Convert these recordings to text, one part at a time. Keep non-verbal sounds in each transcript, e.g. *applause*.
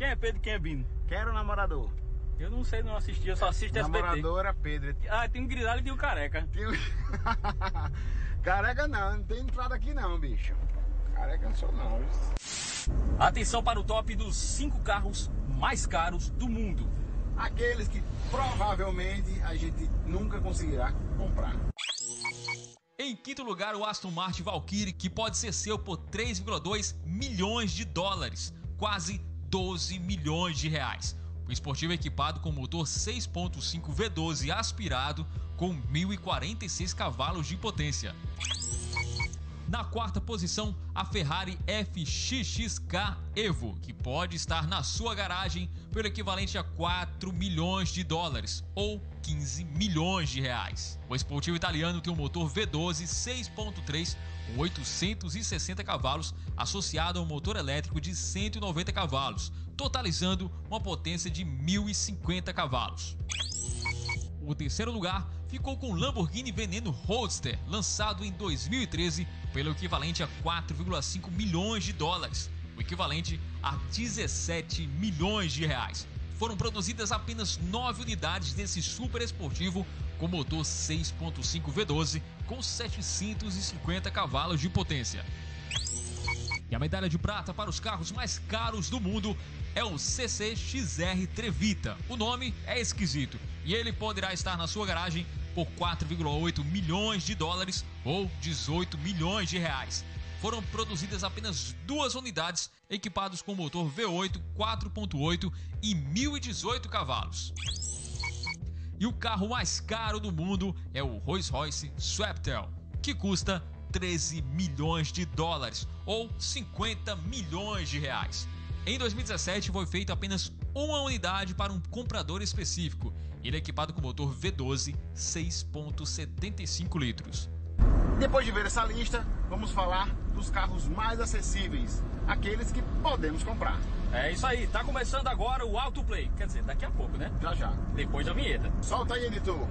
Quem é Pedro e quem é Bino? Quem era o namorador? Eu não sei, não assisti, eu só assisto SBT. namorador era Pedro. Ah, tem um grisalho e tem um careca. *laughs* Tem Careca não, não tem entrada aqui não, bicho. Careca não sou não. Atenção para o top dos 5 carros mais caros do mundo. Aqueles que provavelmente a gente nunca conseguirá comprar. Em quinto lugar, o Aston Martin Valkyrie, que pode ser seu por 3,2 milhões de dólares, quase 12 milhões de reais. O esportivo é equipado com motor 6.5 V12 aspirado com 1.046 cavalos de potência. Na quarta posição, a Ferrari FXXK Evo, que pode estar na sua garagem pelo equivalente a 4 milhões de dólares ou 15 milhões de reais. O esportivo italiano tem um motor V12 6.3 com 860 cavalos associado a um motor elétrico de 190 cavalos, totalizando uma potência de 1050 cavalos. O terceiro lugar ficou com o Lamborghini Veneno Roadster, lançado em 2013 pelo equivalente a 4,5 milhões de dólares, o equivalente a 17 milhões de reais. Foram produzidas apenas 9 unidades desse super esportivo com motor 6.5 V12 com 750 cavalos de potência. E a medalha de prata para os carros mais caros do mundo é o CCXR Trevita. O nome é esquisito e ele poderá estar na sua garagem por 4,8 milhões de dólares ou 18 milhões de reais. Foram produzidas apenas duas unidades equipados com motor V8 4.8 e 1018 cavalos. E o carro mais caro do mundo é o Rolls-Royce Sweptail, que custa 13 milhões de dólares ou 50 milhões de reais. Em 2017 foi feita apenas uma unidade para um comprador específico. Ele é equipado com motor V12 6.75 litros. Depois de ver essa lista, vamos falar dos carros mais acessíveis, aqueles que podemos comprar. É isso aí, tá começando agora o Auto Play. Quer dizer, daqui a pouco, né? Já já. Depois da vinheta. Solta aí, editor.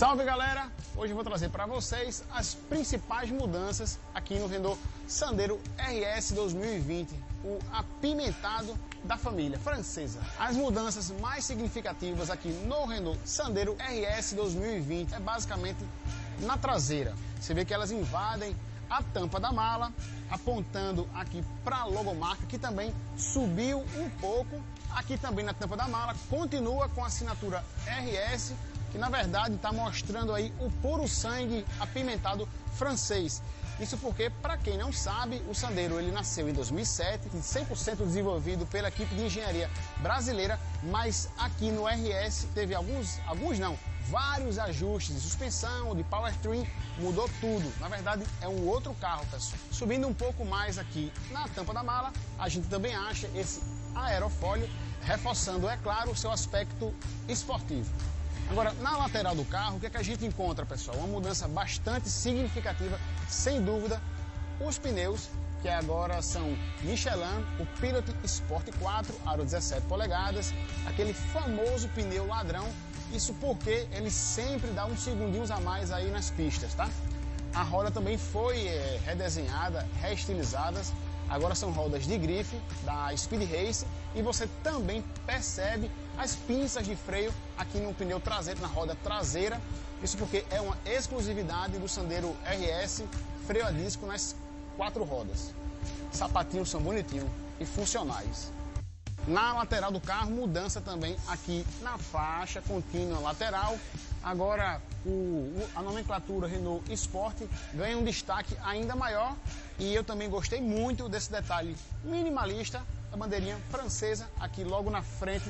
Salve galera! Hoje eu vou trazer para vocês as principais mudanças aqui no Renault Sandero RS 2020, o apimentado da família francesa. As mudanças mais significativas aqui no Renault Sandero RS 2020 é basicamente na traseira. Você vê que elas invadem a tampa da mala, apontando aqui para a logomarca, que também subiu um pouco. Aqui também na tampa da mala, continua com a assinatura RS, que na verdade está mostrando aí o puro sangue apimentado francês. Isso porque, para quem não sabe, o Sandero ele nasceu em 2007, 100% desenvolvido pela equipe de engenharia brasileira, mas aqui no RS teve alguns, alguns não, vários ajustes de suspensão, de powertrain, mudou tudo. Na verdade, é um outro carro, pessoal. Subindo um pouco mais aqui na tampa da mala, a gente também acha esse aerofólio, reforçando, é claro, o seu aspecto esportivo. Agora, na lateral do carro, o que, é que a gente encontra, pessoal? Uma mudança bastante significativa, sem dúvida, os pneus, que agora são Michelin, o Pilot Sport 4, aro 17 polegadas, aquele famoso pneu ladrão, isso porque ele sempre dá uns segundinhos a mais aí nas pistas, tá? A roda também foi é, redesenhada, reestilizadas, agora são rodas de grife da Speed Race e você também percebe as pinças de freio aqui no pneu traseiro, na roda traseira. Isso porque é uma exclusividade do Sandero RS freio a disco nas quatro rodas. Sapatinhos são bonitinhos e funcionais. Na lateral do carro, mudança também aqui na faixa contínua lateral. Agora o, a nomenclatura Renault Sport ganha um destaque ainda maior e eu também gostei muito desse detalhe minimalista da bandeirinha francesa aqui logo na frente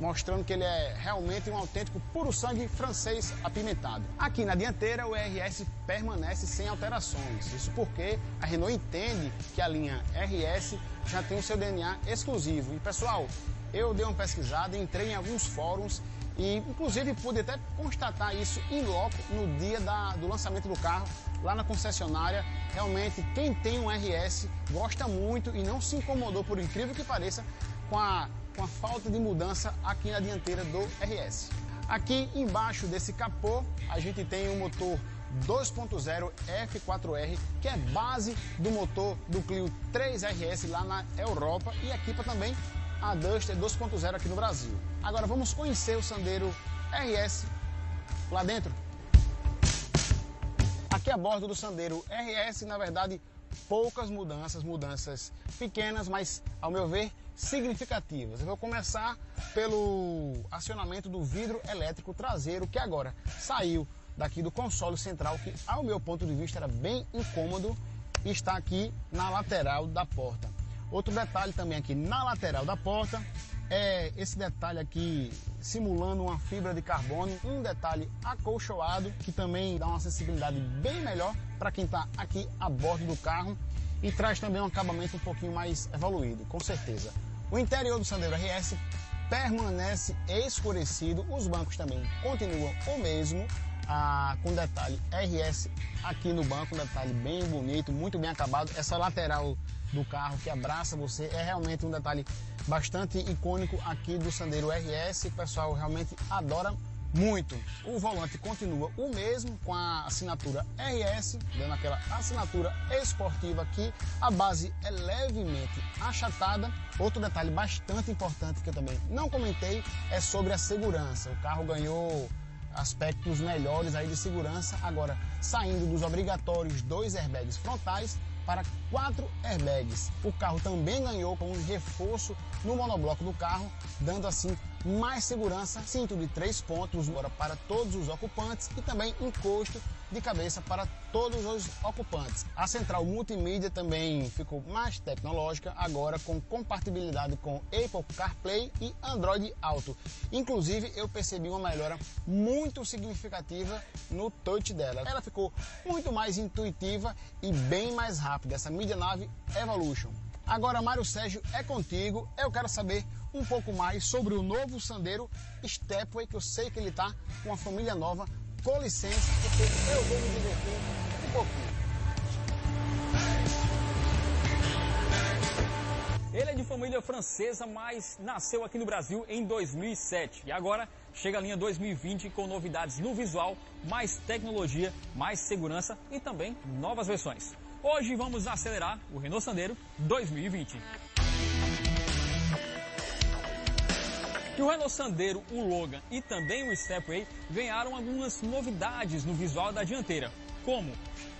mostrando que ele é realmente um autêntico puro sangue francês apimentado. Aqui na dianteira o RS permanece sem alterações, isso porque a Renault entende que a linha RS já tem o seu DNA exclusivo. E pessoal, eu dei uma pesquisada, entrei em alguns fóruns e inclusive pude até constatar isso em loco no dia da, do lançamento do carro lá na concessionária. Realmente quem tem um RS gosta muito e não se incomodou, por incrível que pareça, com a com a falta de mudança aqui na dianteira do RS. Aqui embaixo desse capô a gente tem um motor 2.0 F4R, que é base do motor do Clio 3RS lá na Europa e equipa também a Duster 2.0 aqui no Brasil. Agora vamos conhecer o Sandero RS lá dentro. Aqui a bordo do Sandero RS, na verdade, poucas mudanças, mudanças pequenas, mas ao meu ver significativas. Eu vou começar pelo acionamento do vidro elétrico traseiro que agora saiu daqui do console central, que ao meu ponto de vista era bem incômodo e está aqui na lateral da porta. Outro detalhe também aqui na lateral da porta é esse detalhe aqui simulando uma fibra de carbono, um detalhe acolchoado que também dá uma sensibilidade bem melhor para quem está aqui a bordo do carro e traz também um acabamento um pouquinho mais evoluído, com certeza. O interior do Sandero RS permanece escurecido, os bancos também continuam o mesmo, ah, com detalhe RS aqui no banco, um detalhe bem bonito, muito bem acabado. Essa lateral do carro que abraça você é realmente um detalhe bastante icônico aqui do Sandero RS. O pessoal realmente adora muito. O volante continua o mesmo com a assinatura RS, dando aquela assinatura esportiva aqui. A base é levemente achatada. Outro detalhe bastante importante que eu também não comentei é sobre a segurança. O carro ganhou aspectos melhores aí de segurança, agora saindo dos obrigatórios dois airbags frontais para quatro airbags. O carro também ganhou com um reforço no monobloco do carro, dando assim mais segurança, cinto de três pontos para todos os ocupantes e também encosto de cabeça para todos os ocupantes. A central multimídia também ficou mais tecnológica, agora com compatibilidade com Apple CarPlay e Android Auto. Inclusive, eu percebi uma melhora muito significativa no touch dela. Ela ficou muito mais intuitiva e bem mais rápida, essa Media Nave Evolution. Agora, Mário Sérgio, é contigo. Eu quero saber um pouco mais sobre o novo Sandero Stepway, que eu sei que ele está com uma família nova com licença, porque eu vou me divertir um pouquinho. Ele é de família francesa, mas nasceu aqui no Brasil em 2007 e agora chega a linha 2020 com novidades no visual, mais tecnologia, mais segurança e também novas versões. Hoje vamos acelerar o Renault Sandero 2020. E o Renault Sandero, o Logan e também o Stepway ganharam algumas novidades no visual da dianteira, como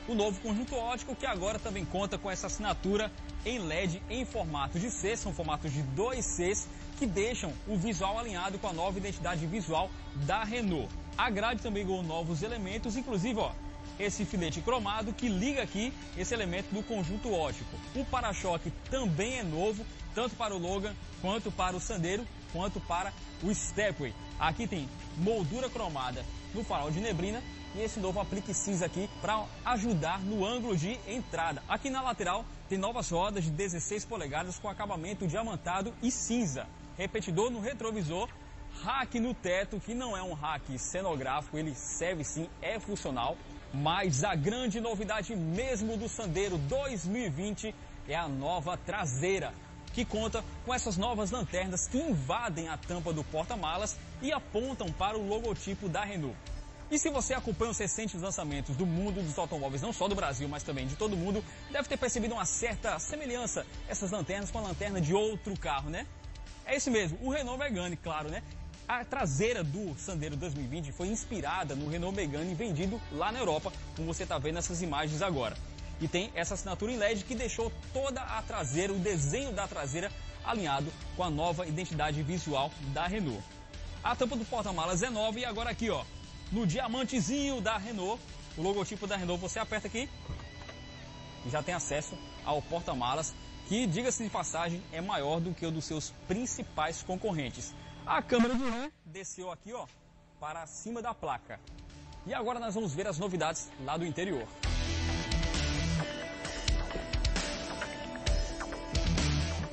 o novo conjunto ótico que agora também conta com essa assinatura em LED em formato de C, são formatos de 2 Cs que deixam o visual alinhado com a nova identidade visual da Renault. A grade também ganhou novos elementos, inclusive ó, esse filete cromado que liga aqui esse elemento do conjunto ótico. O para-choque também é novo, tanto para o Logan quanto para o Sandero quanto para o Stepway. Aqui tem moldura cromada no farol de neblina e esse novo aplique cinza aqui para ajudar no ângulo de entrada. Aqui na lateral tem novas rodas de 16 polegadas com acabamento diamantado e cinza. Repetidor no retrovisor, rack no teto, que não é um rack cenográfico, ele serve sim, é funcional. Mas a grande novidade mesmo do Sandero 2020 é a nova traseira que conta com essas novas lanternas que invadem a tampa do porta-malas e apontam para o logotipo da Renault. E se você acompanha os recentes lançamentos do mundo dos automóveis, não só do Brasil, mas também de todo mundo, deve ter percebido uma certa semelhança essas lanternas com a lanterna de outro carro, né? É isso mesmo, o Renault Megane, claro, né? A traseira do Sandero 2020 foi inspirada no Renault Megane vendido lá na Europa, como você está vendo nessas imagens agora e tem essa assinatura em LED que deixou toda a traseira, o desenho da traseira alinhado com a nova identidade visual da Renault. A tampa do porta-malas é nova e agora aqui, ó, no diamantezinho da Renault, o logotipo da Renault, você aperta aqui e já tem acesso ao porta-malas, que, diga-se de passagem, é maior do que o dos seus principais concorrentes. A câmera de ré desceu aqui, ó, para cima da placa. E agora nós vamos ver as novidades lá do interior.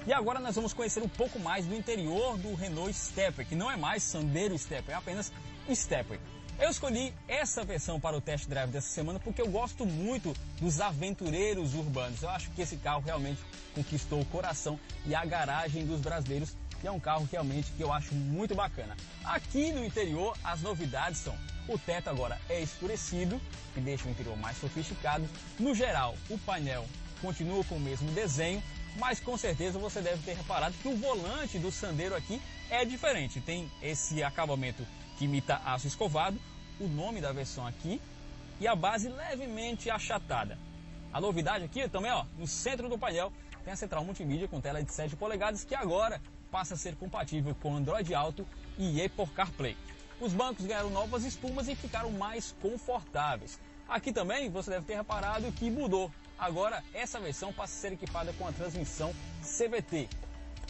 E agora nós vamos conhecer um pouco mais do interior do Renault Stepway, que não é mais Sandero Stepway, é apenas Stepway. Eu escolhi essa versão para o test drive dessa semana porque eu gosto muito dos aventureiros urbanos. Eu acho que esse carro realmente conquistou o coração e a garagem dos brasileiros e é um carro realmente que eu acho muito bacana. Aqui no interior, as novidades são o teto agora é escurecido, que deixa o interior mais sofisticado. No geral, o painel continua com o mesmo desenho, mas com certeza você deve ter reparado que o volante do Sandero aqui é diferente. Tem esse acabamento que imita aço escovado, o nome da versão aqui e a base levemente achatada. A novidade aqui também, ó, no centro do painel tem a central multimídia com tela de 7 polegadas que agora passa a ser compatível com Android Auto e Apple CarPlay. Os bancos ganharam novas espumas e ficaram mais confortáveis. Aqui também você deve ter reparado que mudou. Agora essa versão passa a ser equipada com a transmissão CVT.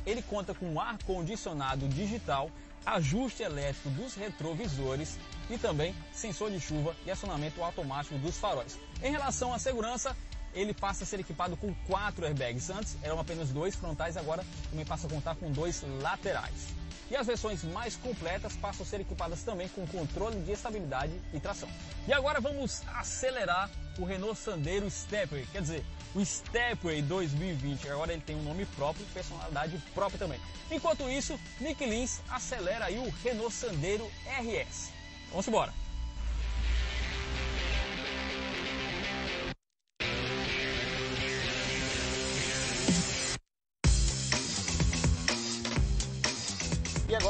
Ele conta com ar condicionado digital, ajuste elétrico dos retrovisores e também sensor de chuva e acionamento automático dos faróis. Em relação à segurança, ele passa a ser equipado com quatro airbags. Antes eram apenas dois frontais, agora também passa a contar com dois laterais. E as versões mais completas passam a ser equipadas também com controle de estabilidade e tração. E agora vamos acelerar o Renault Sandero Stepway, quer dizer, o Stepway 2020. Agora ele tem um nome próprio e personalidade própria também. Enquanto isso, Nick Lins acelera aí o Renault Sandero RS. Vamos embora!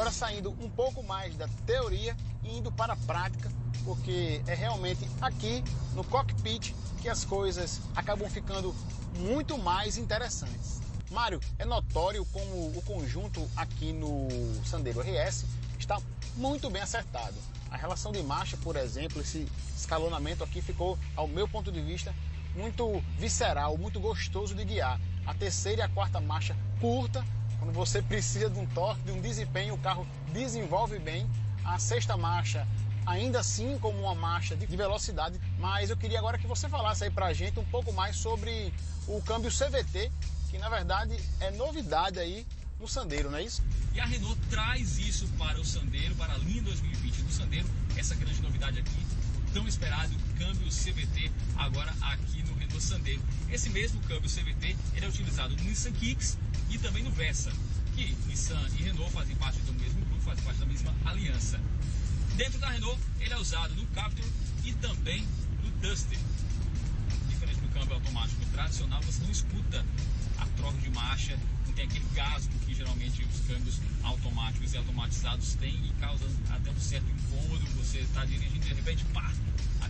Agora saindo um pouco mais da teoria e indo para a prática, porque é realmente aqui no cockpit que as coisas acabam ficando muito mais interessantes. Mário, é notório como o conjunto aqui no Sandero RS está muito bem acertado. A relação de marcha, por exemplo, esse escalonamento aqui ficou, ao meu ponto de vista, muito visceral, muito gostoso de guiar. A terceira e a quarta marcha curta, quando você precisa de um torque, de um desempenho, o carro desenvolve bem. A sexta marcha, ainda assim como uma marcha de velocidade, mas eu queria agora que você falasse aí pra gente um pouco mais sobre o câmbio CVT, que na verdade é novidade aí no Sandero, não é isso? E a Renault traz isso para o Sandero, para a linha 2020 do Sandero, essa grande novidade aqui, tão esperado câmbio CVT agora aqui no Renault Sandero. Esse mesmo câmbio CVT ele é utilizado no Nissan Kicks e também no Versa, que Nissan e Renault fazem parte do mesmo grupo, fazem parte da mesma aliança. Dentro da Renault, ele é usado no Captur e também no Duster. Diferente do câmbio automático tradicional, você não escuta a troca de marcha, não tem aquele gasgo que geralmente os câmbios automáticos e automatizados têm e causa até um certo incômodo. Você está dirigindo e de repente, pá,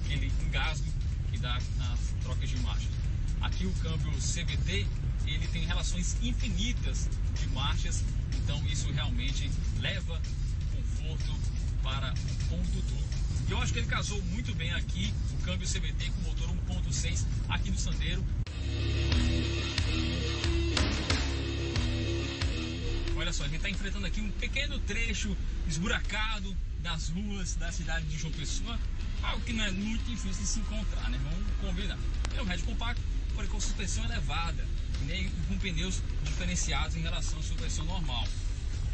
aquele engasgo que dá nas trocas de marcha. Aqui o câmbio CVT ele tem relações infinitas de marchas, então isso realmente leva conforto para o condutor. E eu acho que ele casou muito bem aqui o câmbio CVT com motor 1.6 aqui no Sandero. Está enfrentando aqui um pequeno trecho esburacado das ruas da cidade de João Pessoa, algo que não é muito difícil de se encontrar, né? Vamos combinar. É um hatch compacto, porém com suspensão elevada, nem com pneus diferenciados em relação à suspensão normal.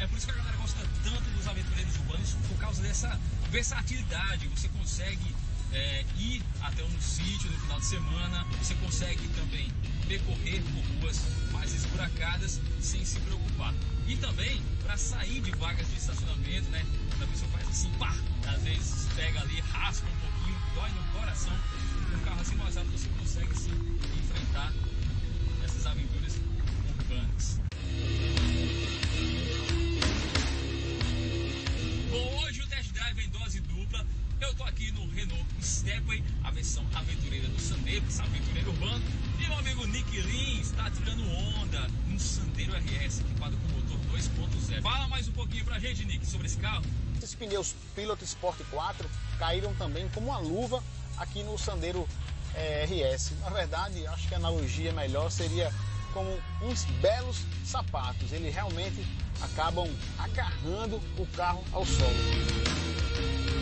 É por isso que a galera gosta tanto dos aventureiros urbanos, por causa dessa versatilidade. Você consegue é, ir até um sítio no final de semana, você consegue também percorrer por ruas mais esburacadas sem se preocupar. E também para sair de vagas de estacionamento, né? A pessoa faz assim, pá, às vezes pega ali, raspa um pouquinho, dói no coração. Com um carro assim mais alto você consegue sim enfrentar essas aventuras urbanas. Aqui no Renault Stepway, a versão aventureira do Sandero, esse aventureiro urbano. E meu amigo Nick Lins está tirando onda no Sandero RS, equipado com motor 2.0. Fala mais um pouquinho pra gente, Nick, sobre esse carro. Esses pneus Pilot Sport 4 caíram também como uma luva aqui no Sandero é, RS. Na verdade, acho que a analogia melhor seria como uns belos sapatos. Eles realmente acabam agarrando o carro ao solo.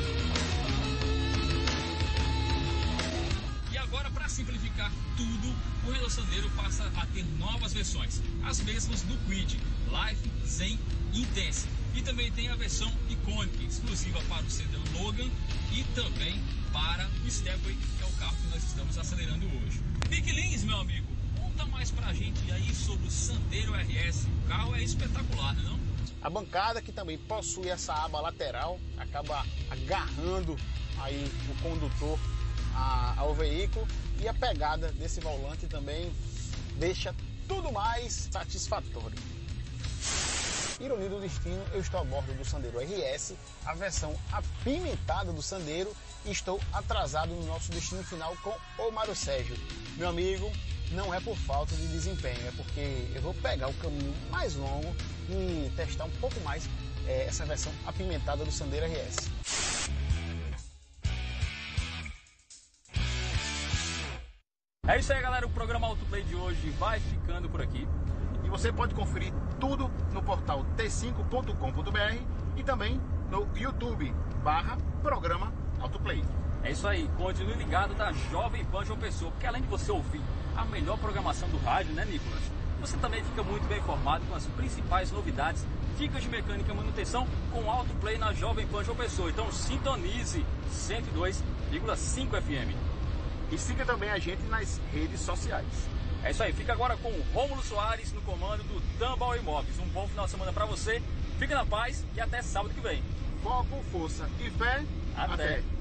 Para simplificar tudo, o Sandero passa a ter novas versões, as mesmas do Quid, Life, Zen Intense. E também tem a versão icônica, exclusiva para o sedã Logan e também para o Stepway, que é o carro que nós estamos acelerando hoje. Nick Lins, meu amigo, conta mais pra gente aí sobre o Sandero RS. O carro é espetacular, não é não? A bancada que também possui essa aba lateral, acaba agarrando aí o condutor a, ao veículo e a pegada desse volante também deixa tudo mais satisfatório. Ironia do destino, eu estou a bordo do Sandero RS, a versão apimentada do Sandero, e estou atrasado no nosso destino final com o Mário Sérgio. Meu amigo, não é por falta de desempenho, é porque eu vou pegar o caminho mais longo e testar um pouco mais é, essa versão apimentada do Sandero RS. É isso aí, galera. O programa Autoplay de hoje vai ficando por aqui. E você pode conferir tudo no portal t5.com.br e também no YouTube barra programa Autoplay. É isso aí, continue ligado da Jovem Pan João Pessoa, porque além de você ouvir a melhor programação do rádio, né, Nicolas? Você também fica muito bem informado com as principais novidades, dicas de mecânica e manutenção com Autoplay na Jovem Pan João Pessoa. Então sintonize 102,5 FM. E siga também a gente nas redes sociais. É isso aí, fica agora com o Rômulo Soares no comando do Tambal Imóveis. Um bom final de semana para você, fique na paz e até sábado que vem. Foco, força e fé. Até. até.